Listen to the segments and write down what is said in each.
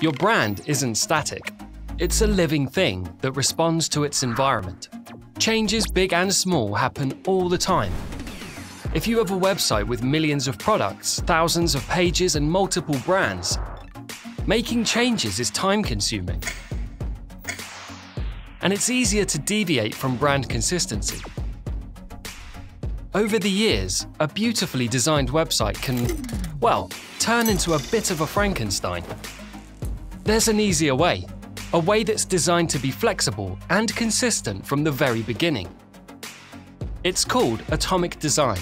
Your brand isn't static. It's a living thing that responds to its environment. Changes big and small happen all the time. If you have a website with millions of products, thousands of pages, and multiple brands, making changes is time consuming. And it's easier to deviate from brand consistency. Over the years, a beautifully designed website can, well, turn into a bit of a Frankenstein. There's an easier way, a way that's designed to be flexible and consistent from the very beginning. It's called atomic design.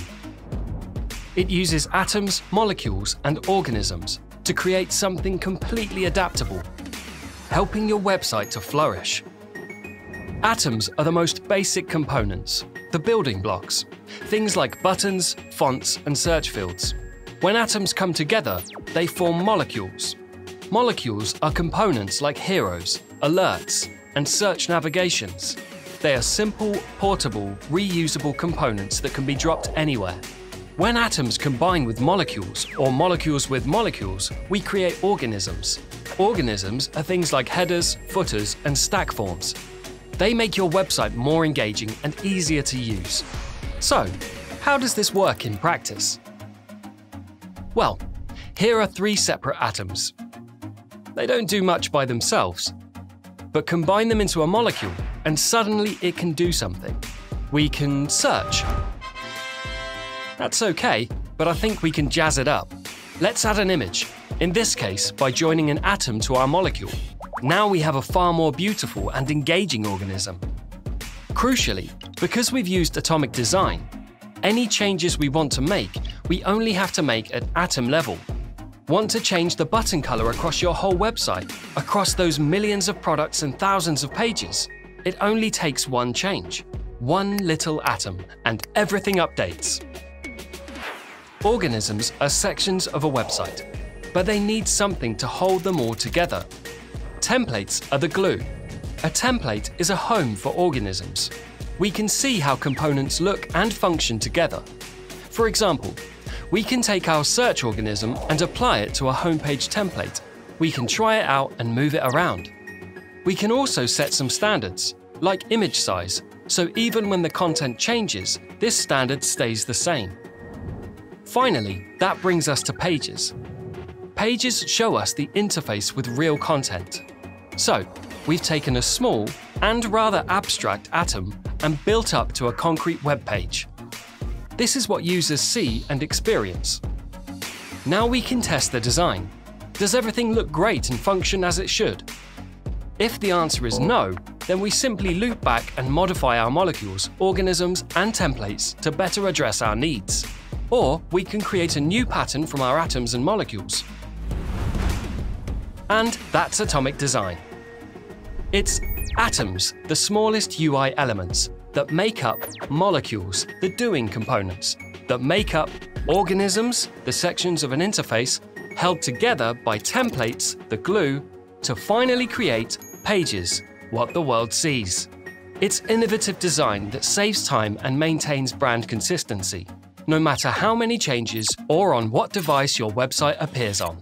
It uses atoms, molecules, and organisms to create something completely adaptable, helping your website to flourish. Atoms are the most basic components, the building blocks, things like buttons, fonts, and search fields. When atoms come together, they form molecules. Molecules are components like heroes, alerts, and search navigations. They are simple, portable, reusable components that can be dropped anywhere. When atoms combine with molecules, or molecules with molecules, we create organisms. Organisms are things like headers, footers, and stack forms. They make your website more engaging and easier to use. So, how does this work in practice? Well, here are three separate atoms. They don't do much by themselves, but combine them into a molecule and suddenly it can do something. We can search. That's okay, but I think we can jazz it up. Let's add an image, in this case by joining an atom to our molecule. Now we have a far more beautiful and engaging organism. Crucially, because we've used atomic design, any changes we want to make, we only have to make at atom level. Want to change the button color across your whole website, across those millions of products and thousands of pages? It only takes one change, one little atom, and everything updates. Organisms are sections of a website, but they need something to hold them all together. Templates are the glue. A template is a home for organisms. We can see how components look and function together. For example, we can take our search organism and apply it to a homepage template. We can try it out and move it around. We can also set some standards, like image size, so even when the content changes, this standard stays the same. Finally, that brings us to pages. Pages show us the interface with real content. So, we've taken a small and rather abstract atom and built up to a concrete web page. This is what users see and experience. Now we can test the design. Does everything look great and function as it should? If the answer is no, then we simply loop back and modify our molecules, organisms, and templates to better address our needs. Or we can create a new pattern from our atoms and molecules. And that's atomic design. It's atoms, the smallest UI elements, that make up molecules, the doing components, that make up organisms, the sections of an interface, held together by templates, the glue, to finally create pages, what the world sees. It's innovative design that saves time and maintains brand consistency, no matter how many changes or on what device your website appears on.